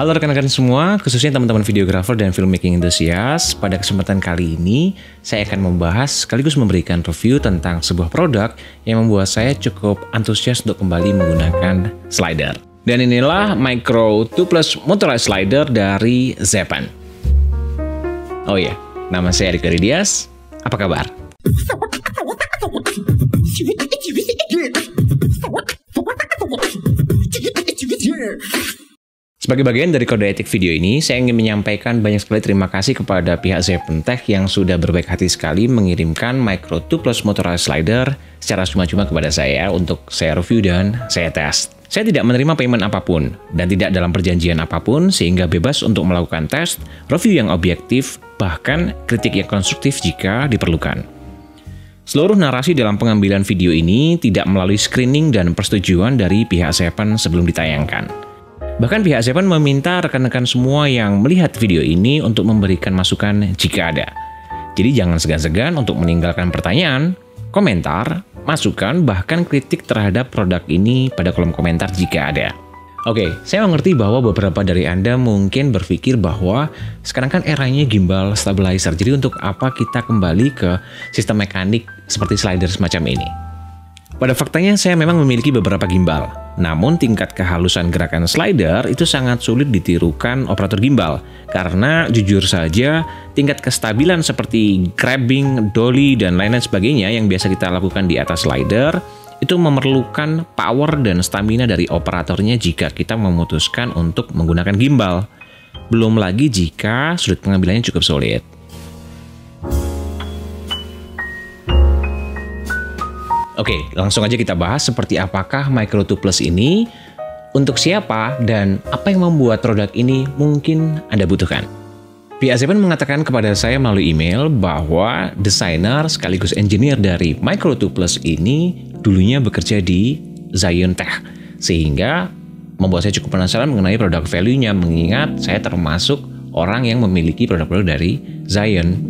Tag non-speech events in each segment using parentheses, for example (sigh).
Halo rekan-rekan semua, khususnya teman-teman videografer dan filmmaking enthusiast. Pada kesempatan kali ini, saya akan membahas sekaligus memberikan review tentang sebuah produk yang membuat saya cukup antusias untuk kembali menggunakan slider. Dan inilah Micro 2 Plus Motorized Slider dari Zepan. Oh iya, nama saya Riko Dias. Apa kabar? (laughs) Sebagai bagian dari kode etik video ini, saya ingin menyampaikan banyak sekali terima kasih kepada pihak Zepentech yang sudah berbaik hati sekali mengirimkan Micro 2 Plus Motorized Slider secara cuma-cuma kepada saya untuk saya review dan saya tes. Saya tidak menerima payment apa pun dan tidak dalam perjanjian apa pun sehingga bebas untuk melakukan tes, review yang objektif, bahkan kritik yang konstruktif jika diperlukan. Seluruh narasi dalam pengambilan video ini tidak melalui screening dan persetujuan dari pihak Seven sebelum ditayangkan. Bahkan pihak Zepan meminta rekan-rekan semua yang melihat video ini untuk memberikan masukan jika ada. Jadi jangan segan-segan untuk meninggalkan pertanyaan, komentar, masukan, bahkan kritik terhadap produk ini pada kolom komentar jika ada. Oke, saya mengerti bahwa beberapa dari Anda mungkin berpikir bahwa sekarang kan eranya gimbal stabilizer. Jadi untuk apa kita kembali ke sistem mekanik seperti slider semacam ini? Pada faktanya saya memang memiliki beberapa gimbal, namun tingkat kehalusan gerakan slider itu sangat sulit ditirukan operator gimbal karena jujur saja tingkat kestabilan seperti grabbing, dolly, dan lain-lain sebagainya yang biasa kita lakukan di atas slider itu memerlukan power dan stamina dari operatornya jika kita memutuskan untuk menggunakan gimbal. Belum lagi jika sudut pengambilannya cukup sulit. Oke, langsung aja kita bahas seperti apakah Micro 2 Plus ini, untuk siapa, dan apa yang membuat produk ini mungkin Anda butuhkan. Zepan mengatakan kepada saya melalui email bahwa desainer sekaligus engineer dari Micro 2 Plus ini dulunya bekerja di Zion Tech, sehingga membuat saya cukup penasaran mengenai produk value-nya mengingat saya termasuk orang yang memiliki produk-produk dari Zion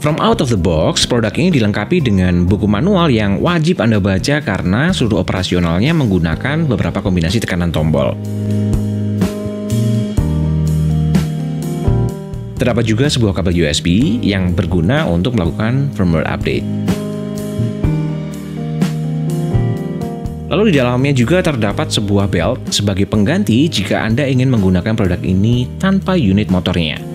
From out of the box, produk ini dilengkapi dengan buku manual yang wajib Anda baca karena seluruh operasionalnya menggunakan beberapa kombinasi tekanan tombol. Terdapat juga sebuah kabel USB yang berguna untuk melakukan firmware update. Lalu di dalamnya juga terdapat sebuah belt sebagai pengganti jika Anda ingin menggunakan produk ini tanpa unit motornya.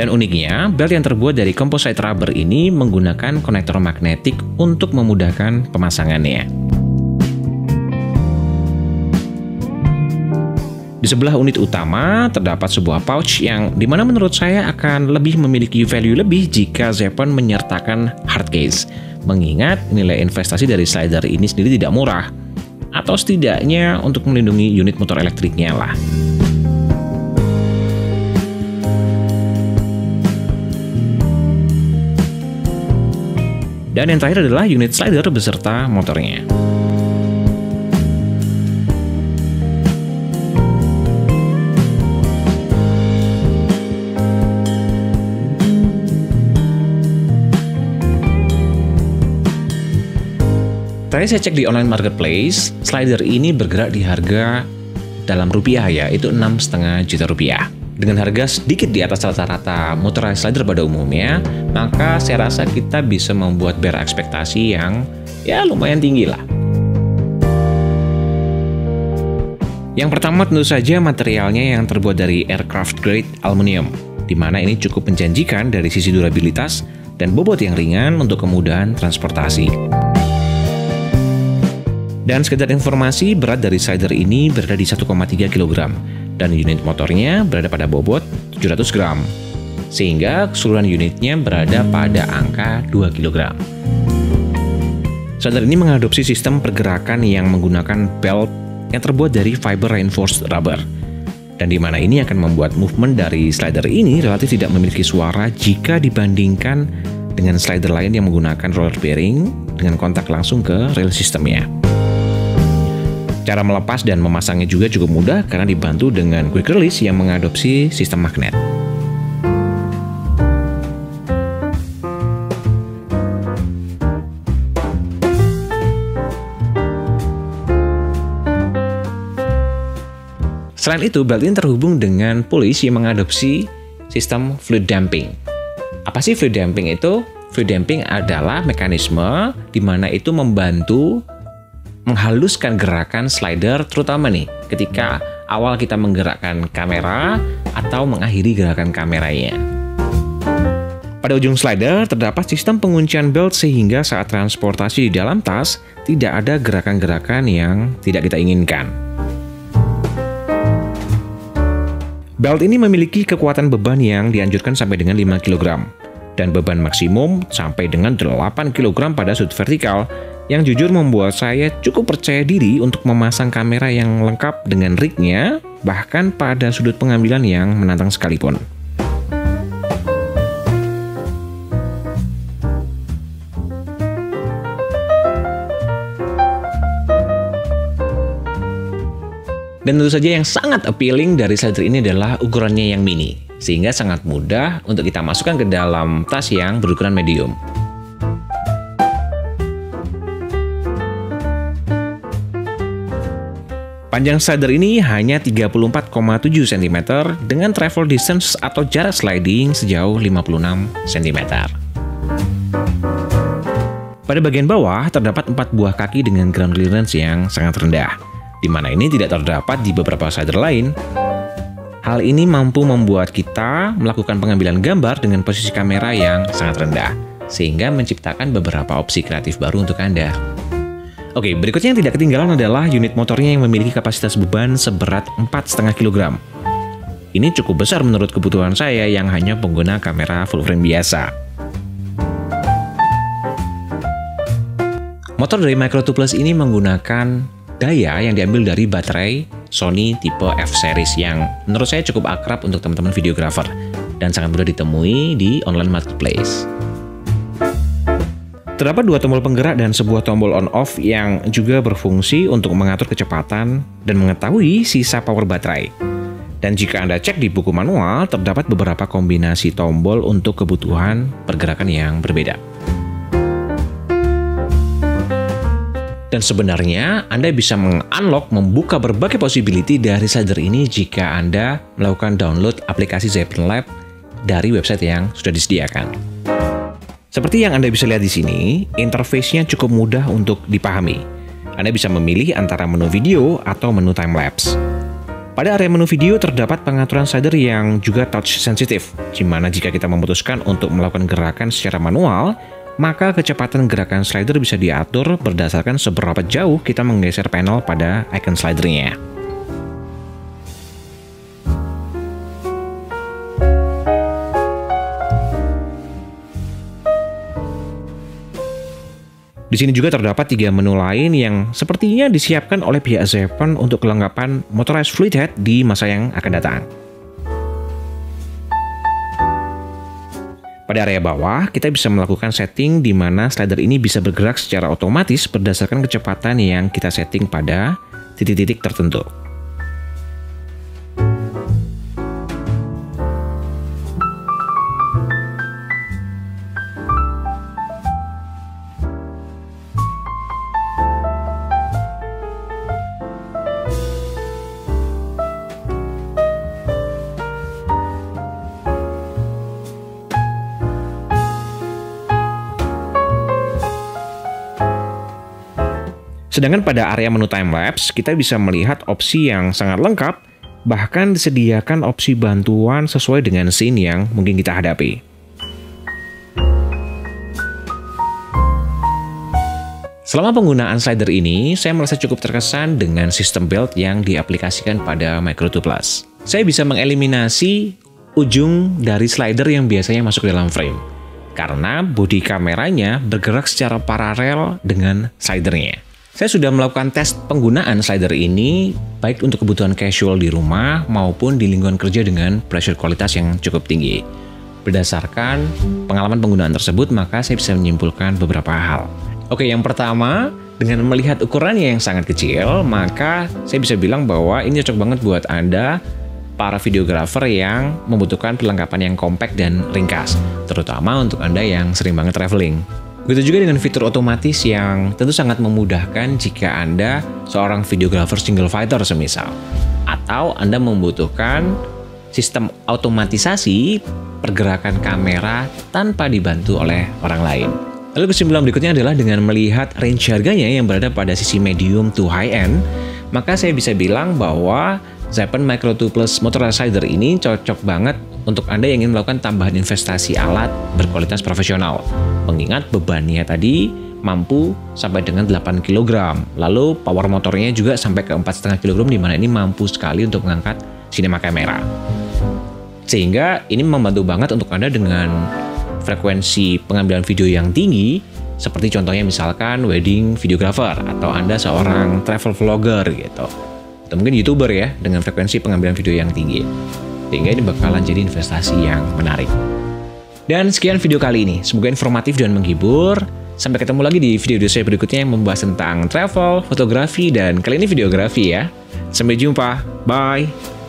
Dan uniknya, belt yang terbuat dari composite rubber ini menggunakan konektor magnetik untuk memudahkan pemasangannya. Di sebelah unit utama terdapat sebuah pouch yang di mana menurut saya akan lebih memiliki value lebih jika Zeppon menyertakan hard case. Mengingat nilai investasi dari slider ini sendiri tidak murah. Atau setidaknya untuk melindungi unit motor elektriknya lah. Dan yang terakhir adalah unit slider beserta motornya. Tadi saya cek di online marketplace, slider ini bergerak di harga dalam rupiah ya, itu 6,5 juta rupiah dengan harga sedikit di atas rata-rata motorized slider pada umumnya, maka saya rasa kita bisa membuat bare ekspektasi yang ya lumayan tinggi lah. Yang pertama tentu saja materialnya yang terbuat dari aircraft grade aluminium, di mana ini cukup menjanjikan dari sisi durabilitas dan bobot yang ringan untuk kemudahan transportasi. Dan sekedar informasi, berat dari slider ini berada di 1,3 kg, dan unit motornya berada pada bobot 700 gram, sehingga keseluruhan unitnya berada pada angka 2 kg. Slider ini mengadopsi sistem pergerakan yang menggunakan belt yang terbuat dari fiber reinforced rubber, dan di mana ini akan membuat movement dari slider ini relatif tidak memiliki suara jika dibandingkan dengan slider lain yang menggunakan roller bearing dengan kontak langsung ke rail sistemnya. Cara melepas dan memasangnya juga cukup mudah karena dibantu dengan quick release yang mengadopsi sistem magnet. Selain itu, belt ini terhubung dengan pulis yang mengadopsi sistem fluid damping. Apa sih fluid damping itu? Fluid damping adalah mekanisme di mana itu membantu menghaluskan gerakan slider terutama nih ketika awal kita menggerakkan kamera atau mengakhiri gerakan kameranya. Pada ujung slider terdapat sistem penguncian belt sehingga saat transportasi di dalam tas tidak ada gerakan-gerakan yang tidak kita inginkan. Belt ini memiliki kekuatan beban yang dianjurkan sampai dengan 5 kg dan beban maksimum sampai dengan 8 kg pada sudut vertikal yang jujur membuat saya cukup percaya diri untuk memasang kamera yang lengkap dengan rignya bahkan pada sudut pengambilan yang menantang sekalipun. Dan tentu saja yang sangat appealing dari slider ini adalah ukurannya yang mini, sehingga sangat mudah untuk kita masukkan ke dalam tas yang berukuran medium. Panjang slider ini hanya 34,7 cm dengan travel distance atau jarak sliding sejauh 56 cm. Pada bagian bawah terdapat 4 buah kaki dengan ground clearance yang sangat rendah di mana ini tidak terdapat di beberapa slider lain. Hal ini mampu membuat kita melakukan pengambilan gambar dengan posisi kamera yang sangat rendah, sehingga menciptakan beberapa opsi kreatif baru untuk Anda. Oke, berikutnya yang tidak ketinggalan adalah unit motornya yang memiliki kapasitas beban seberat 4,5 kg. Ini cukup besar menurut kebutuhan saya yang hanya pengguna kamera full frame biasa. Motor dari Micro 2 Plus ini menggunakan daya yang diambil dari baterai Sony tipe F-series yang menurut saya cukup akrab untuk teman-teman videografer dan sangat mudah ditemui di online marketplace. Terdapat dua tombol penggerak dan sebuah tombol on-off yang juga berfungsi untuk mengatur kecepatan dan mengetahui sisa power baterai. Dan jika Anda cek di buku manual, terdapat beberapa kombinasi tombol untuk kebutuhan pergerakan yang berbeda. Dan sebenarnya Anda bisa mengunlock membuka berbagai possibility dari slider ini jika Anda melakukan download aplikasi Zeppelin Lab dari website yang sudah disediakan. Seperti yang Anda bisa lihat di sini, interface-nya cukup mudah untuk dipahami. Anda bisa memilih antara menu video atau menu time lapse. Pada area menu video terdapat pengaturan slider yang juga touch sensitive, di mana jika kita memutuskan untuk melakukan gerakan secara manual, maka kecepatan gerakan slider bisa diatur berdasarkan seberapa jauh kita menggeser panel pada icon slidernya. Di sini juga terdapat tiga menu lain yang sepertinya disiapkan oleh pihak Zeppelin untuk kelengkapan motorized fluid head di masa yang akan datang. Pada area bawah, kita bisa melakukan setting di mana slider ini bisa bergerak secara otomatis berdasarkan kecepatan yang kita setting pada titik-titik tertentu. Sedangkan pada area menu time lapse, kita bisa melihat opsi yang sangat lengkap, bahkan disediakan opsi bantuan sesuai dengan scene yang mungkin kita hadapi. Selama penggunaan slider ini, saya merasa cukup terkesan dengan sistem belt yang diaplikasikan pada Micro 2 Plus. Saya bisa mengeliminasi ujung dari slider yang biasanya masuk dalam frame, karena bodi kameranya bergerak secara paralel dengan slidernya. Saya sudah melakukan tes penggunaan slider ini baik untuk kebutuhan casual di rumah maupun di lingkungan kerja dengan pressure kualitas yang cukup tinggi. Berdasarkan pengalaman penggunaan tersebut, maka saya bisa menyimpulkan beberapa hal. Oke, yang pertama, dengan melihat ukurannya yang sangat kecil, maka saya bisa bilang bahwa ini cocok banget buat Anda para videografer yang membutuhkan perlengkapan yang kompak dan ringkas, terutama untuk Anda yang sering banget traveling. Begitu juga dengan fitur otomatis yang tentu sangat memudahkan jika Anda seorang videografer single fighter semisal. Atau Anda membutuhkan sistem otomatisasi pergerakan kamera tanpa dibantu oleh orang lain. Lalu kesimpulan berikutnya adalah dengan melihat range harganya yang berada pada sisi medium to high end, maka saya bisa bilang bahwa Zypen Micro 2 Plus Motor Slider ini cocok banget untuk Anda yang ingin melakukan tambahan investasi alat berkualitas profesional. Mengingat bebannya tadi mampu sampai dengan 8 kg. Lalu power motornya juga sampai ke 4,5 kg di mana ini mampu sekali untuk mengangkat sinema kamera. Sehingga ini membantu banget untuk Anda dengan frekuensi pengambilan video yang tinggi, seperti contohnya misalkan wedding videographer atau Anda seorang travel vlogger gitu. Atau mungkin YouTuber ya dengan frekuensi pengambilan video yang tinggi. Sehingga ini bakalan jadi investasi yang menarik. Dan sekian video kali ini. Semoga informatif dan menghibur. Sampai ketemu lagi di video-video saya berikutnya yang membahas tentang travel, fotografi, dan kali ini videografi ya. Sampai jumpa. Bye.